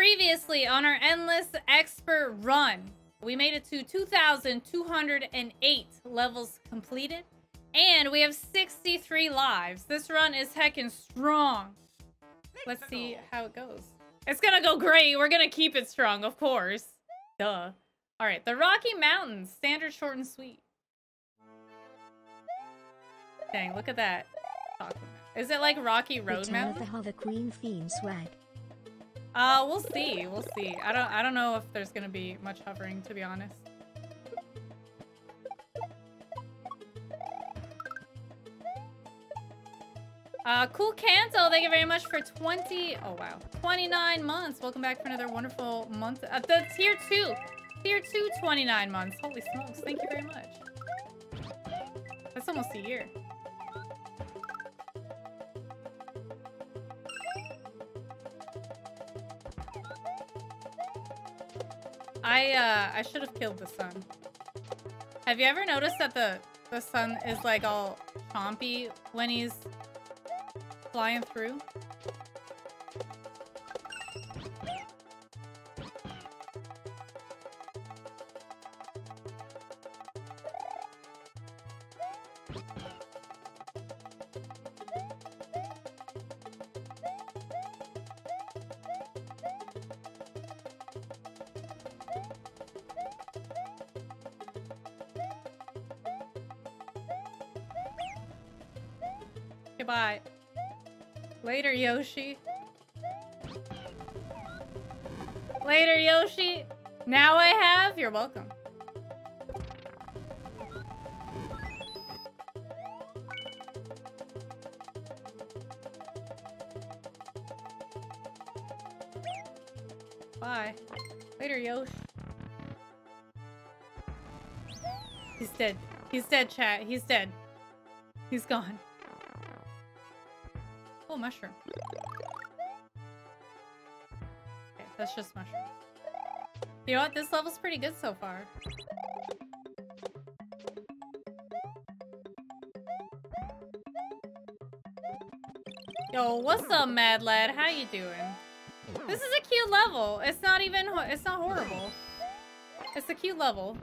Previously on our Endless Expert run, we made it to 2,208 levels completed, and we have 63 lives. This run is heckin' strong. Let's see how it goes. It's gonna go great. We're gonna keep it strong, of course. Duh. All right, the Rocky Mountains, standard, short, and sweet. Dang, look at that. Is it like Rocky Road Mountain? of the Hover Queen theme swag. Uh, we'll see. We'll see. I don't. I don't know if there's gonna be much hovering, to be honest. Uh, cool Kanto, thank you very much for 20, oh wow, 29 months. Welcome back for another wonderful month. Uh, the tier 2, tier 2, 29 months. Holy smokes, thank you very much. That's almost a year. I, uh, I should have killed the sun. Have you ever noticed that the, the sun is like all chompy when he's flying through? Goodbye. Later, Yoshi. Later, Yoshi. Now I have. You're welcome. Bye. Later, Yoshi. He's dead. He's dead, chat. He's dead. He's gone. Mushroom. Okay, that's just mushroom. You know what? This level's pretty good so far. Yo, what's up, Mad Lad? How you doing? This is a cute level. It's not even, it's not horrible. It's a cute level.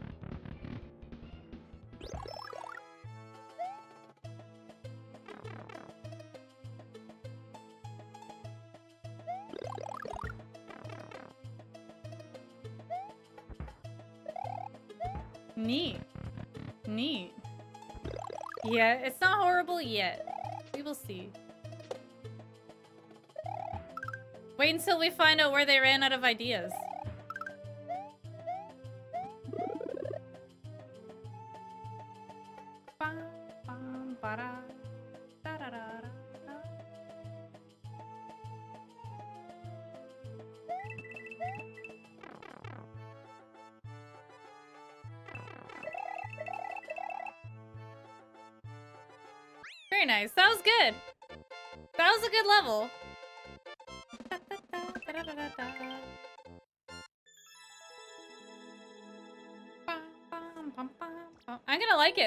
Yeah, it's not horrible yet. We will see. Wait until we find out where they ran out of ideas.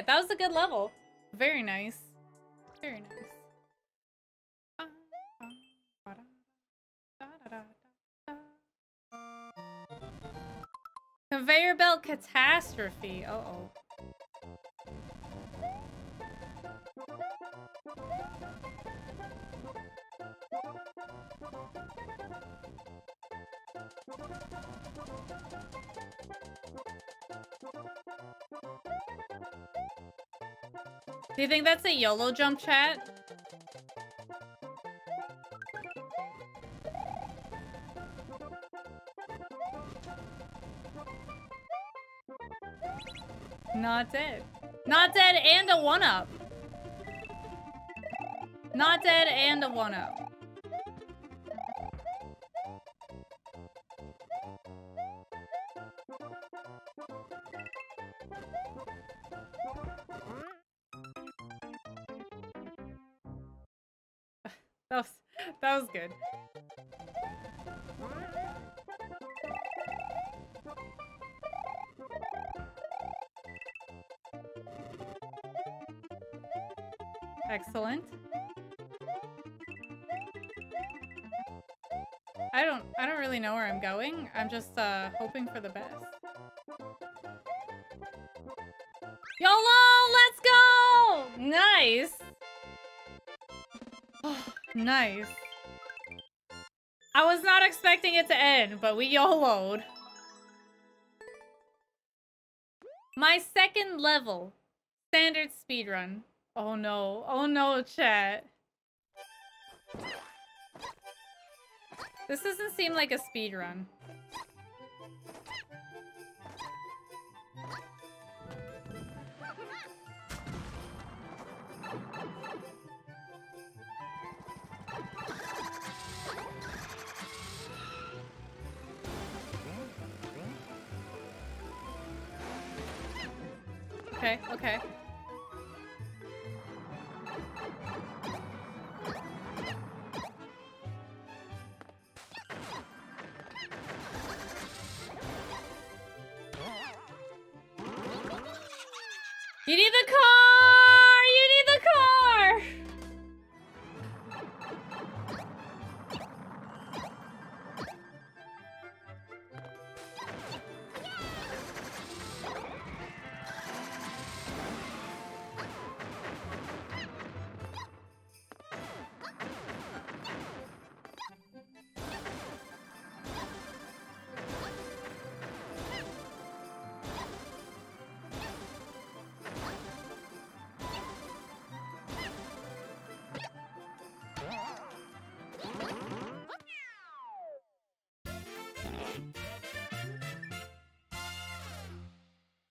It. That was a good level. Very nice. Very nice. Conveyor belt catastrophe. Uh Do you think that's a YOLO jump chat? Not dead. Not dead and a one-up. Not dead and a one-up. I don't I don't really know where I'm going. I'm just uh hoping for the best. YOLO! Let's go! Nice! nice. I was not expecting it to end, but we YOLO'd. My second level. Standard speedrun. Oh no. Oh no, chat. This doesn't seem like a speed run. Okay, okay.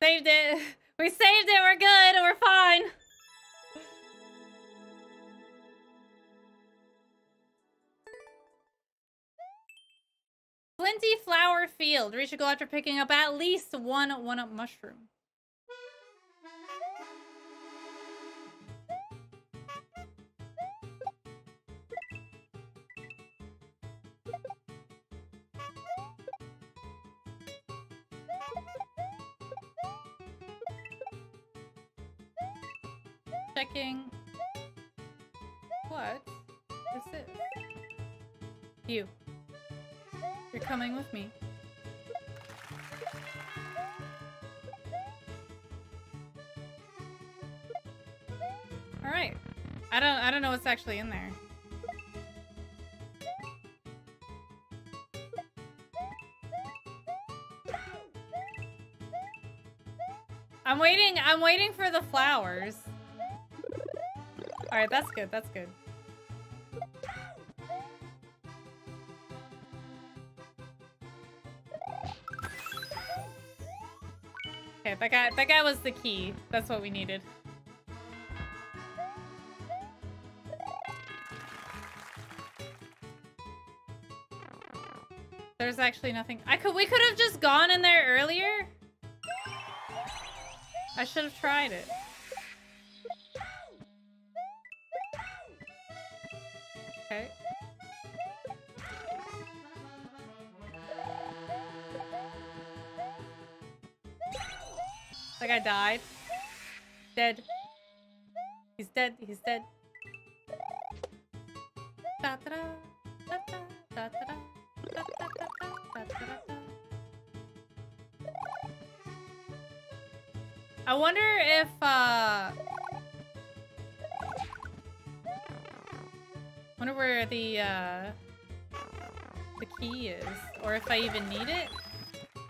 Saved it. We saved it. We're good. We're fine. Flinty Flower Field. Reach a goal after picking up at least one one-up mushroom. Checking. What is this? You. You're coming with me. All right. I don't I don't know what's actually in there. I'm waiting. I'm waiting for the flowers. All right, that's good. That's good. Okay, that guy that guy was the key. That's what we needed. There's actually nothing. I could we could have just gone in there earlier. I should have tried it. Died. Dead. He's dead. He's dead. I wonder if, uh... wonder where the, uh... The key is. Or if I even need it.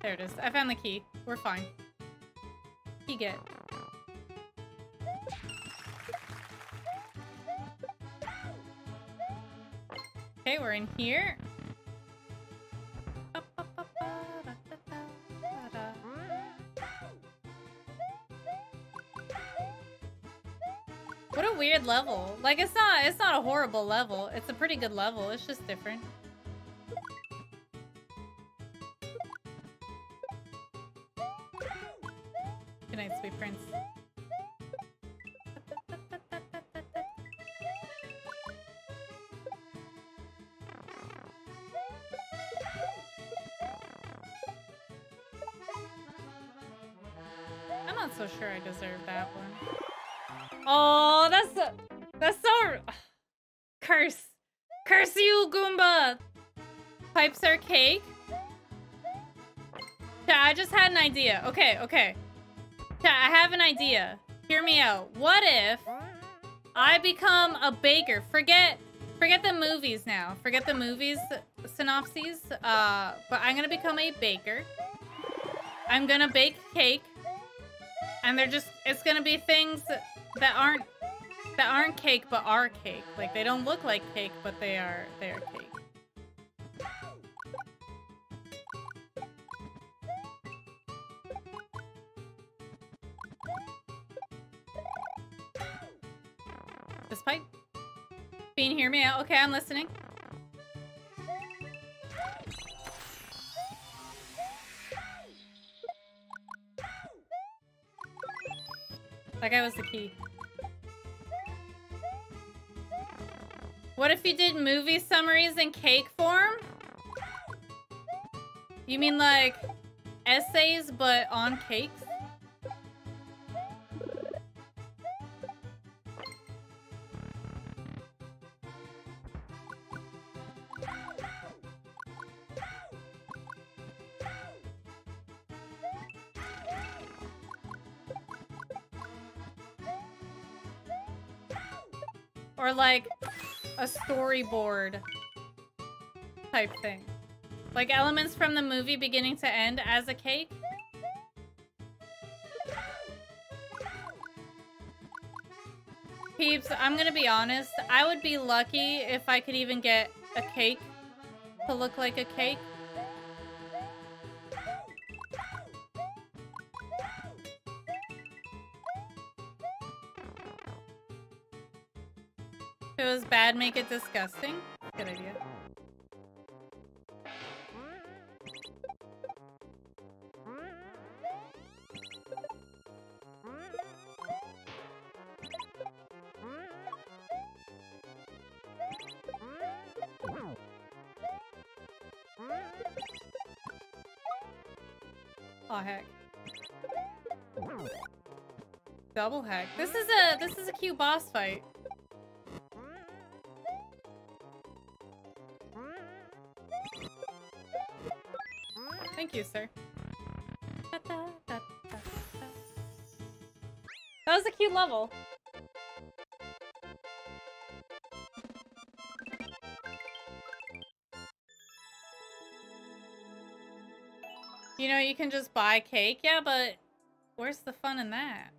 There it is. I found the key. We're fine. Get. Okay, we're in here. What a weird level. Like it's not it's not a horrible level. It's a pretty good level. It's just different. Pipes are cake. I just had an idea. Okay, okay. I have an idea. Hear me out. What if I become a baker? Forget forget the movies now. Forget the movies synopses. Uh, but I'm gonna become a baker. I'm gonna bake cake. And they're just it's gonna be things that aren't that aren't cake but are cake. Like they don't look like cake, but they are they are cake. This pipe? Bean, hear me out. Okay, I'm listening. That guy was the key. What if you did movie summaries in cake form? You mean like essays but on cakes? Or like a storyboard type thing. Like elements from the movie beginning to end as a cake. Peeps, I'm gonna be honest. I would be lucky if I could even get a cake to look like a cake. If it was bad, make it disgusting. Good idea. Double heck. This is a this is a cute boss fight. Thank you, sir. That was a cute level. You know, you can just buy cake. Yeah, but where's the fun in that?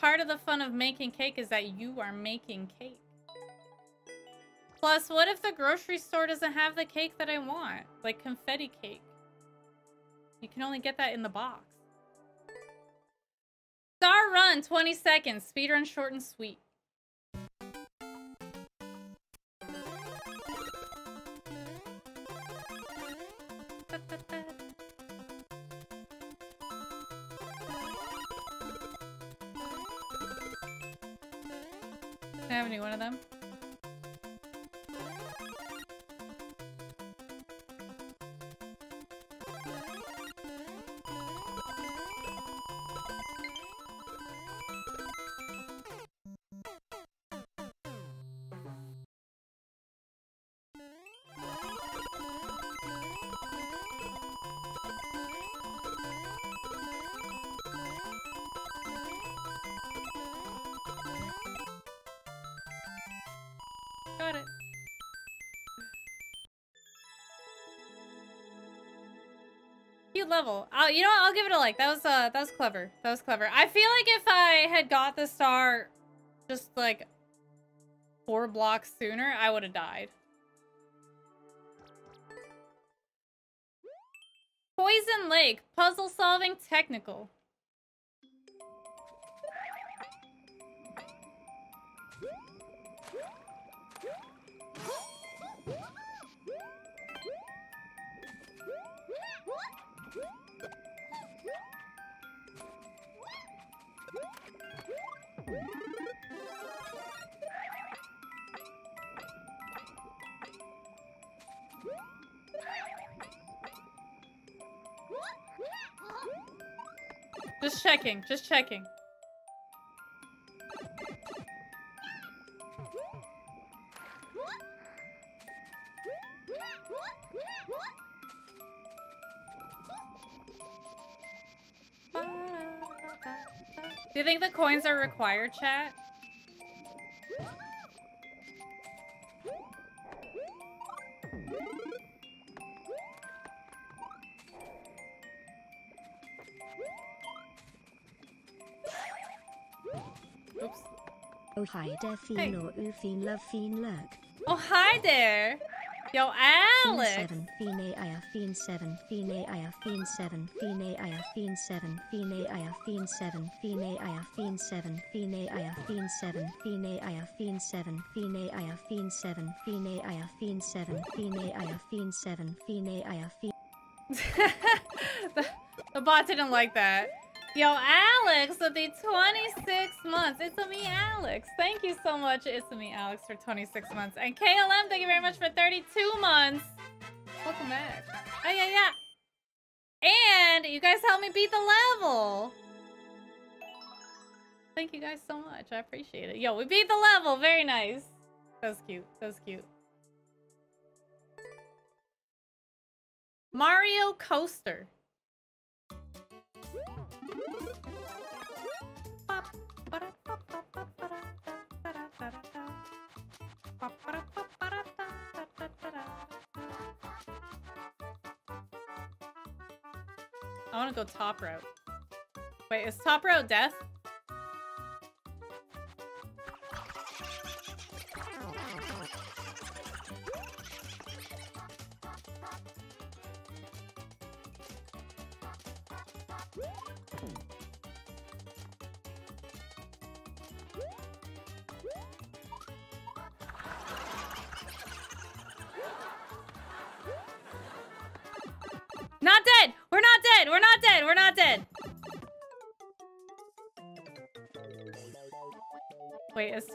Part of the fun of making cake is that you are making cake. Plus, what if the grocery store doesn't have the cake that I want? Like confetti cake. You can only get that in the box. Star run, 20 seconds. Speedrun short and sweet. Cute level. Oh, you know what? I'll give it a like. That was uh, that was clever. That was clever. I feel like if I had got the star, just like four blocks sooner, I would have died. Poison Lake. Puzzle solving technical. Just checking, just checking. Bye. Do you think the coins are required, chat? Oops. Oh hi there, Hey. Oh, fiend or oofine love fiend lurk. Oh, hi there. Yo, Alex. seven, fiend aya, fiend seven, fiend aya, fiend seven, fiend aya, fiend seven, fiend aya, fiend seven, fiend aya, fiend seven, fiend aya, fiend seven, fiend aya, fiend seven, fiend aya, fiend seven, fiend aya, fiend seven, fiend aya, fiend seven, aya, fiend. the, the bot didn't like that. Yo, Alex with the 26 months. It's a me, Alex. Thank you so much, It's a me, Alex, for 26 months. And KLM, thank you very much for 32 months. Welcome back. Oh, yeah, yeah. And you guys helped me beat the level. Thank you guys so much. I appreciate it. Yo, we beat the level. Very nice. That was cute. That was cute. Mario Coaster. I want to go top route. Wait, is top route death?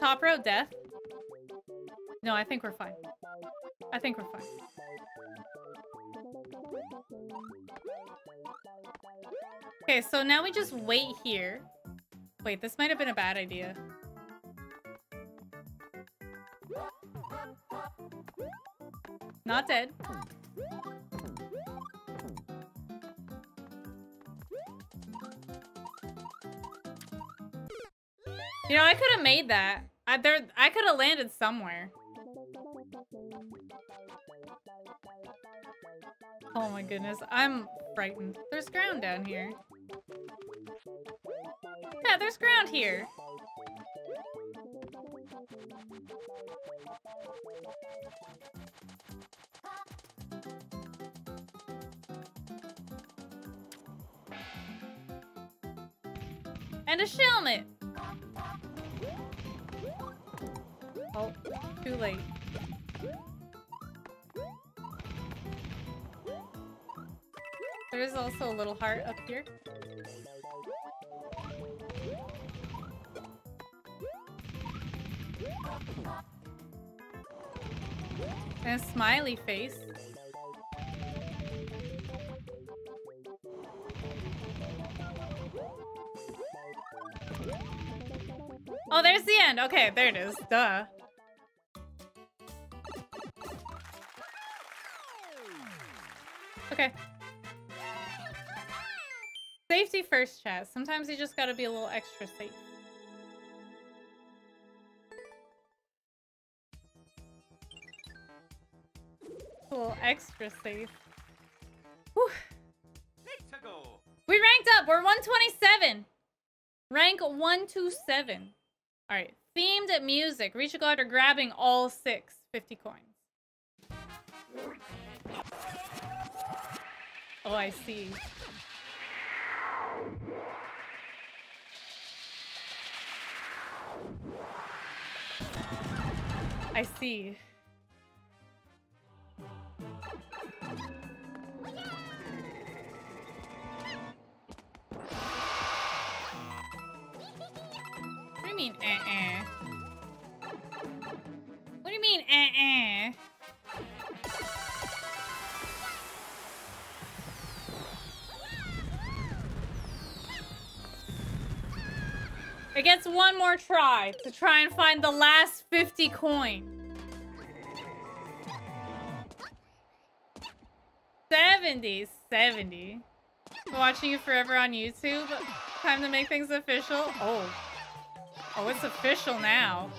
Top row death? No, I think we're fine. I think we're fine. Okay, so now we just wait here. Wait, this might have been a bad idea. Not dead. You know, I could have made that. I there I could have landed somewhere. Oh my goodness, I'm frightened. There's ground down here. Yeah, there's ground here. And a helmet. Too late. There is also a little heart up here. And a smiley face. Oh, there's the end. Okay, there it is. Duh. Okay. Safety first, chat. Sometimes you just gotta be a little extra safe. A little extra safe. Whew. We ranked up. We're 127. Rank 127. All right. Themed music. Reach a goal after grabbing all six. 50 coins. Oh, I see. I see. What do you mean, eh-eh? What do you mean, eh-eh? It gets one more try to try and find the last 50 coin. 70, 70. Watching you forever on YouTube. Time to make things official. Oh. Oh, it's official now.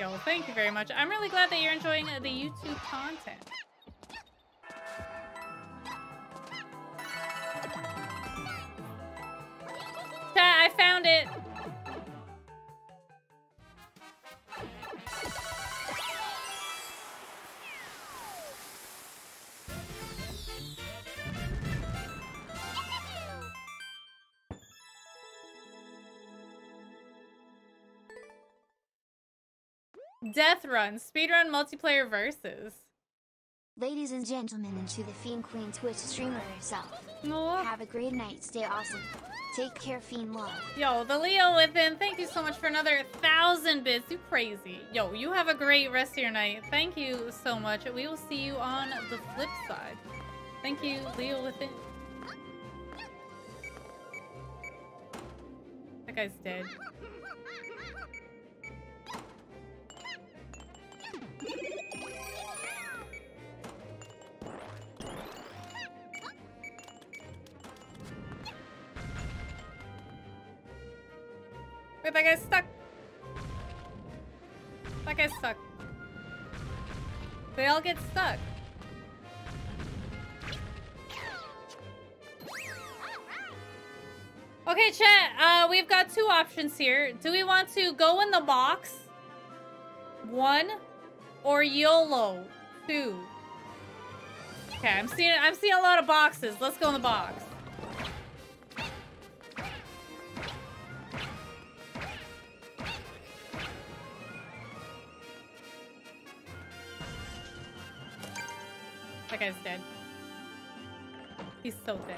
Yo, thank you very much. I'm really glad that you're enjoying the YouTube content. Chat, I found it. Death Run, speedrun multiplayer versus. Ladies and gentlemen, into the Fiend Queen Twitch streamer herself. Have a great night. Stay awesome. Take care, Fiend Love. Yo, the Leo within, thank you so much for another thousand bits. You crazy. Yo, you have a great rest of your night. Thank you so much. We will see you on the flip side. Thank you, Leo within. That guy's dead. Wait, that guy's stuck. That guy's stuck. They all get stuck. Okay, chat, uh, we've got two options here. Do we want to go in the box? One, or YOLO? Two. Okay, I'm seeing I'm seeing a lot of boxes. Let's go in the box. So dead.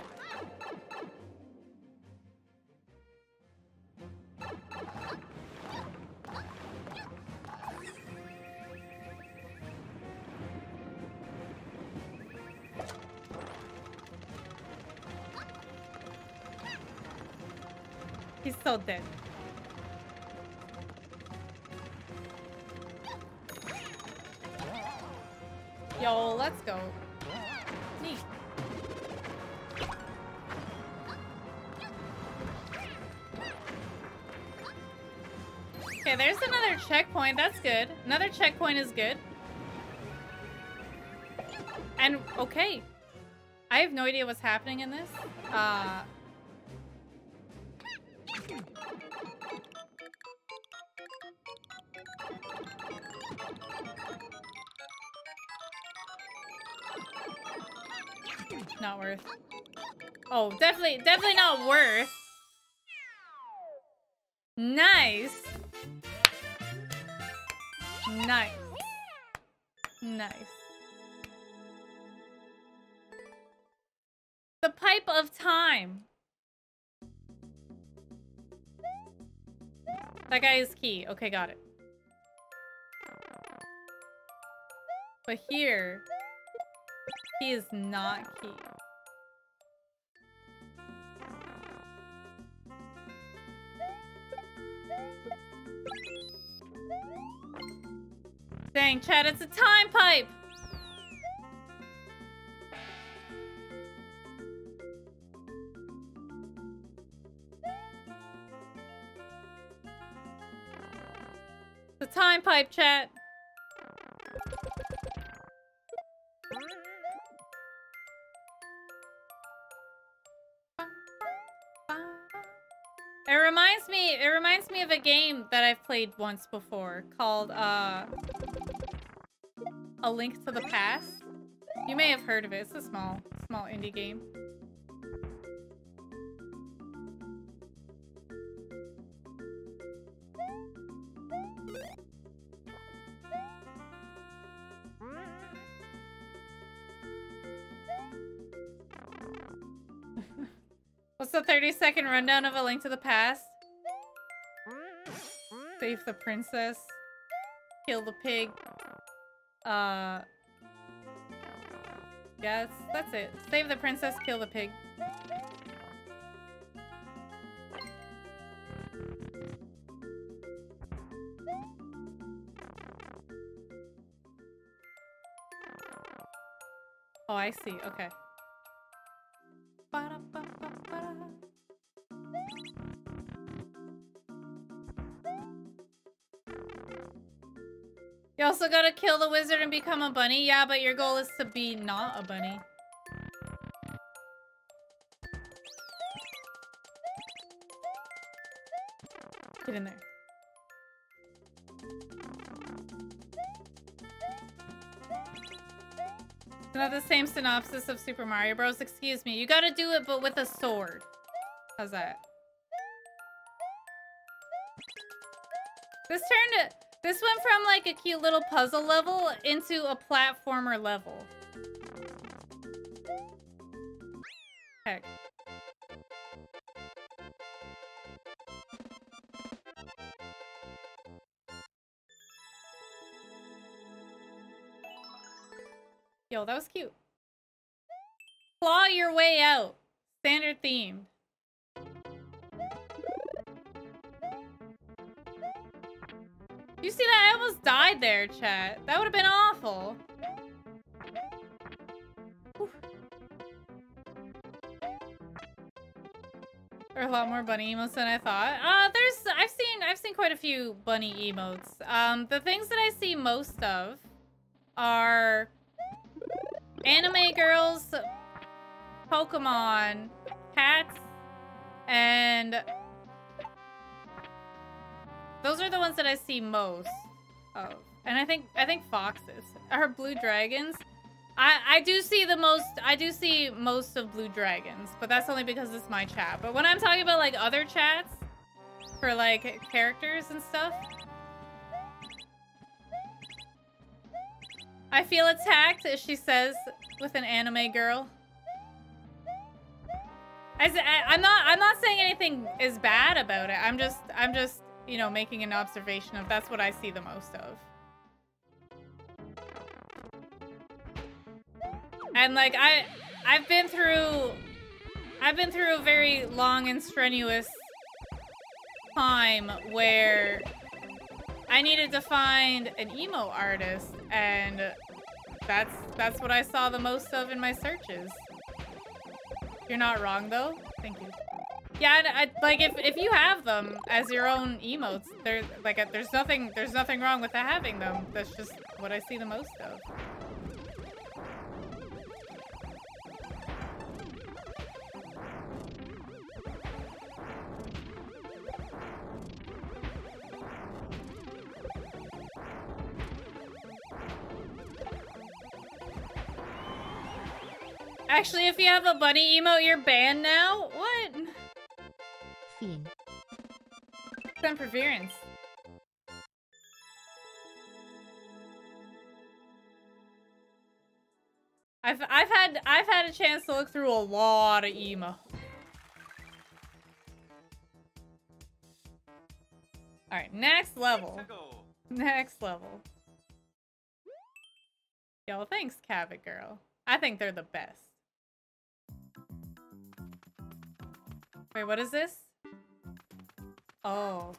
He's so dead. Yo, let's go. Neat. There's another checkpoint. That's good. Another checkpoint is good. And, okay. I have no idea what's happening in this. Uh... Not worth. Oh, definitely, definitely not worth. Nice. Nice. Nice. The pipe of time. That guy is key. Okay, got it. But here, he is not key. Dang, Chad, it's a time pipe! The time pipe, chat. It reminds me it reminds me of a game that I've played once before called uh A Link to the Past. You may have heard of it. It's a small small indie game. What's the 30 second rundown of A Link to the Past? Save the princess. Kill the pig. Uh... Yes, that's it. Save the princess, kill the pig. Oh, I see. Okay. Also gotta kill the wizard and become a bunny? Yeah, but your goal is to be not a bunny. Get in there. It's not the same synopsis of Super Mario Bros. Excuse me. You gotta do it, but with a sword. How's that? This turned... This went from, like, a cute little puzzle level into a platformer level. Heck. Yo, that was cute. Claw your way out. Standard theme. You see that? I almost died there, chat. That would have been awful. There are a lot more bunny emotes than I thought. Uh, there's I've seen I've seen quite a few bunny emotes. Um, the things that I see most of are anime girls, Pokemon, cats, and those are the ones that I see most of. And I think I think foxes are blue dragons. I I do see the most I do see most of blue dragons, but that's only because it's my chat. But when I'm talking about like other chats for like characters and stuff, I feel attacked, as she says, with an anime girl. I, I'm not. I'm not saying anything is bad about it. I'm just. I'm just. You know, making an observation of that's what I see the most of. And like I, I've been through. I've been through a very long and strenuous time where I needed to find an emote artist, and that's that's what I saw the most of in my searches. You're not wrong, though. Thank you. Yeah, I, like if if you have them as your own emotes, there like uh, there's nothing there's nothing wrong with having them. That's just what I see the most of. Actually, if you have a bunny emote, you're banned now? Time perseverance. I've I've had I've had a chance to look through a lot of emo. Alright, next level. Next level. Yo, thanks, Cabot Girl. I think they're the best. Wait, what is this? Oh.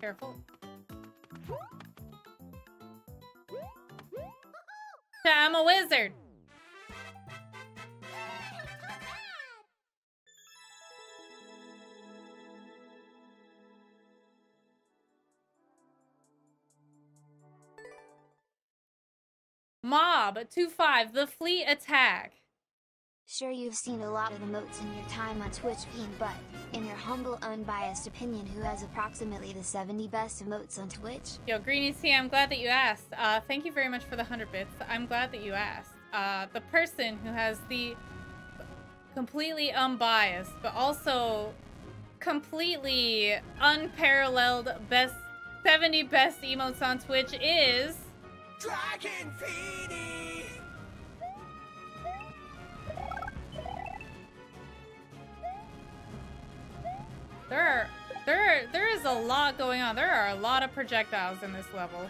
Careful. I'm a wizard. Mob 2-5, the fleet attack. Sure, you've seen a lot of emotes in your time on Twitch, Fiend, but, in your humble, unbiased opinion, who has approximately the 70 best emotes on Twitch? Yo, Greeny T, I'm glad that you asked. Uh, thank you very much for the 100 bits. I'm glad that you asked. Uh, the person who has the completely unbiased, but also completely unparalleled best 70 best emotes on Twitch is... Dragon Feeny! There are, there are, there is a lot going on. There are a lot of projectiles in this level.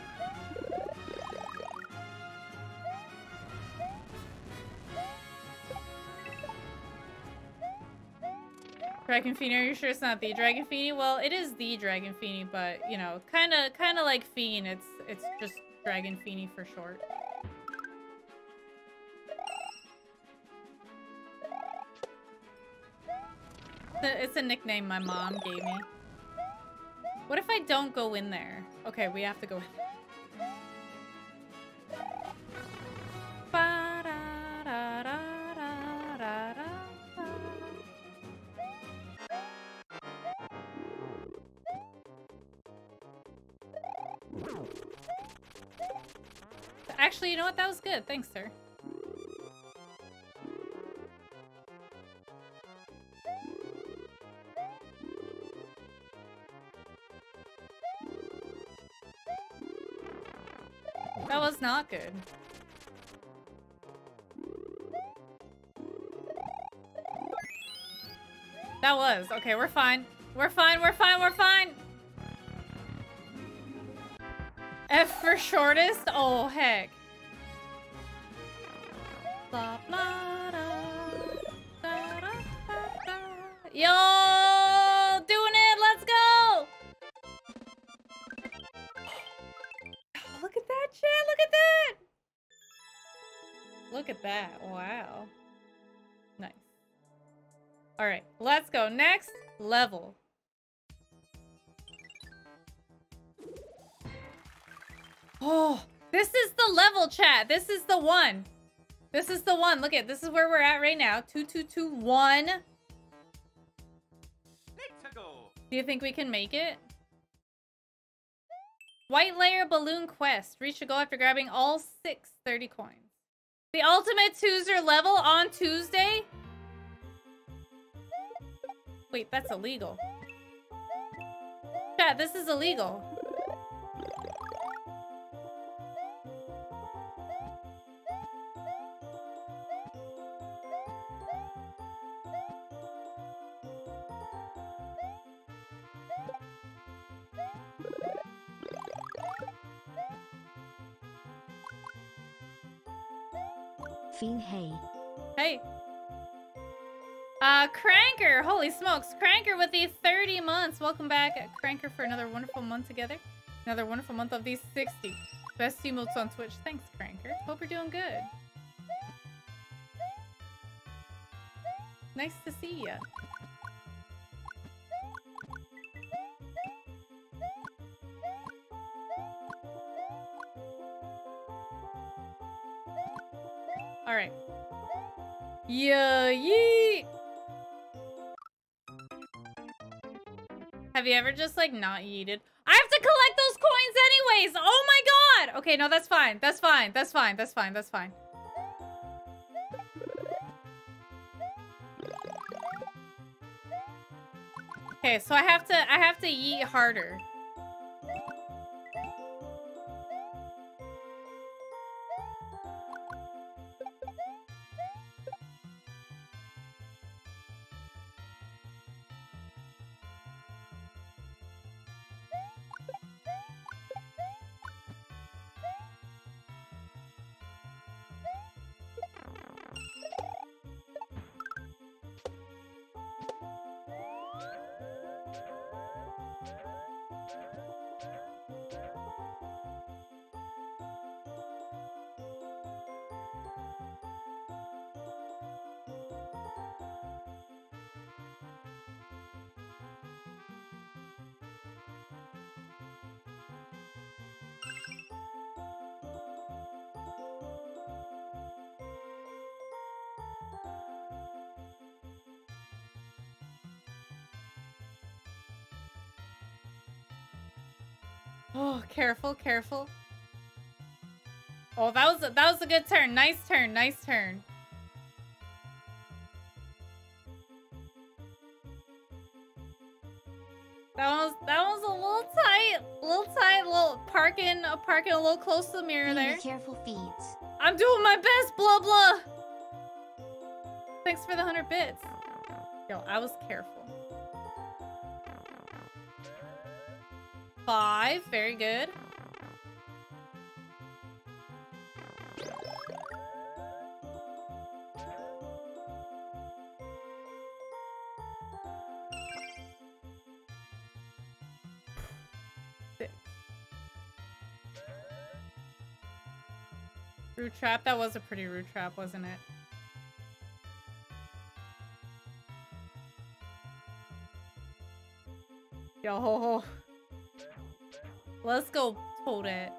Dragon Feeny, are you sure it's not the Dragon Feeny? Well, it is the Dragon Feeny, but you know, kind of, kind of like Fiend. It's, it's just Dragon Feeny for short. It's a nickname my mom gave me. What if I don't go in there? Okay, we have to go in. Actually, you know what? That was good. Thanks, sir. Not good. That was. Okay, we're fine. We're fine, we're fine, we're fine! F for shortest? Oh, heck. Yo! At that! Look at that. Wow. Nice. Alright, let's go. Next level. Oh, this is the level, chat. This is the one. This is the one. Look at this is where we're at right now. Two, two, two, one. Do you think we can make it? White layer balloon quest. Reach a goal after grabbing all six 30 coins. The ultimate Toozer level on Tuesday? Wait, that's illegal. Chat, this is illegal. Hey. Hey. Uh, Cranker! Holy smokes. Cranker with the 30 months. Welcome back, Cranker, for another wonderful month together. Another wonderful month of these 60. Best emotes on Twitch. Thanks, Cranker. Hope you're doing good. Nice to see ya. Yeah, yeet! Have you ever just, like, not yeeted? I have to collect those coins anyways! Oh my god! Okay, no, that's fine. That's fine. That's fine. That's fine. That's fine. Okay, so I have to, I have to yeet harder. Oh, careful, careful. Oh, that was a, that was a good turn. Nice turn, nice turn. That was that was a little tight, little tight, little parking, uh, parking a little close to the mirror there. Be careful, feet. I'm doing my best, blah blah. Thanks for the hundred bits. Yo, I was careful. five. Very good. Root trap? That was a pretty root trap, wasn't it? Yo ho ho. Let's go Toadette.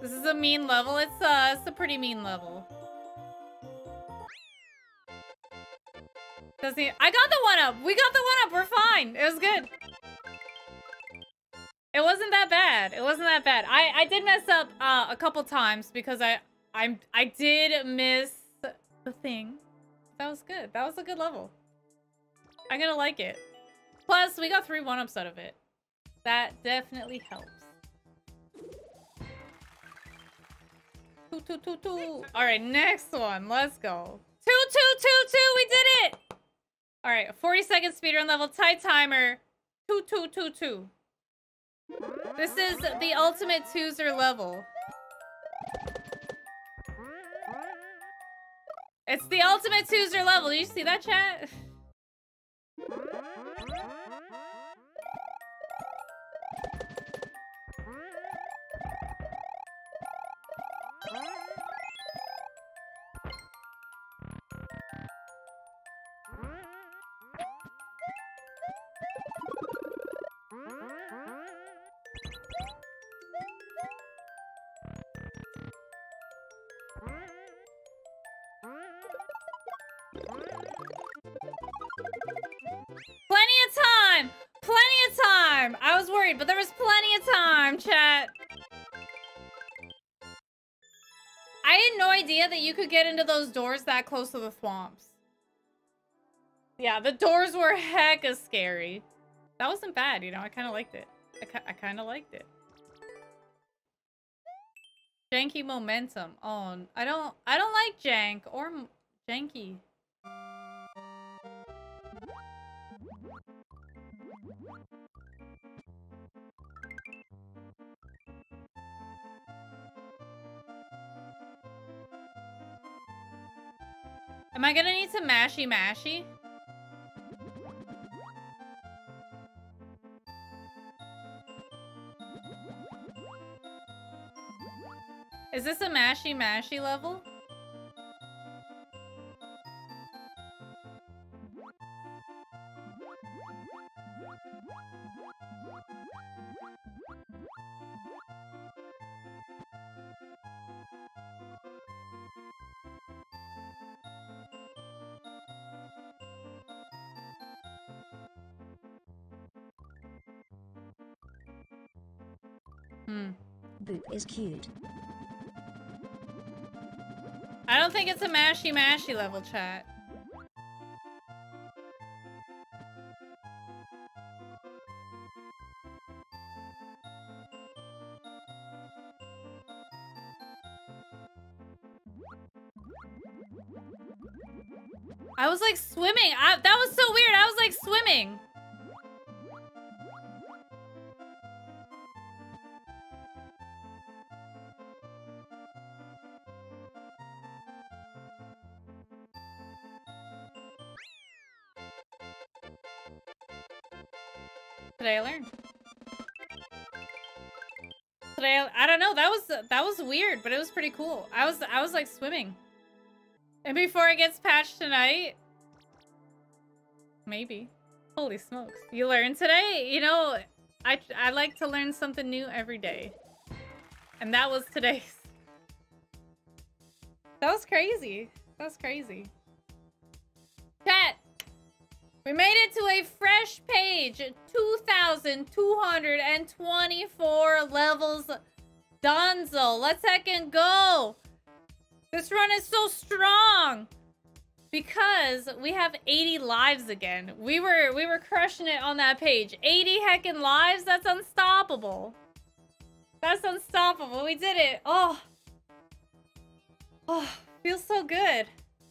This is a mean level. It's uh, it's a pretty mean level. Doesn't he? I got the one up. We got the one up. We're fine. It was good. It wasn't that bad. It wasn't that bad. I I did mess up uh, a couple times because I I'm I did miss the thing. That was good. That was a good level. I'm gonna like it. Plus, we got three one-ups out of it. That definitely helps. Two, two, two, two. All right, next one. Let's go. Two, two, two, two. We did it. All right, 40 second speedrun level, tight timer. Two, two, two, two. This is the ultimate twoozer level. It's the ultimate twoozer level. You see that, chat? you could get into those doors that close to the swamps. Yeah, the doors were hecka scary. That wasn't bad, you know, I kind of liked it. I, I kind of liked it. Janky momentum. Oh, I don't, I don't like jank or janky. Am I gonna need some mashy mashy? Is this a mashy mashy level? Is cute. I don't think it's a mashy mashy level chat. I was like swimming. I, that was so weird. I was like swimming. Today I learned. Today I, I don't know. That was that was weird, but it was pretty cool. I was I was like swimming. And before it gets patched tonight, maybe. Holy smokes! You learned today. You know, I I like to learn something new every day, and that was today's. That was crazy. That was crazy. Chat. We made it to a fresh page. 2,224 levels. Donzo. Let's heckin' go. This run is so strong. Because we have 80 lives again. We were we were crushing it on that page. 80 heckin' lives? That's unstoppable. That's unstoppable. We did it. Oh. Oh, feels so good.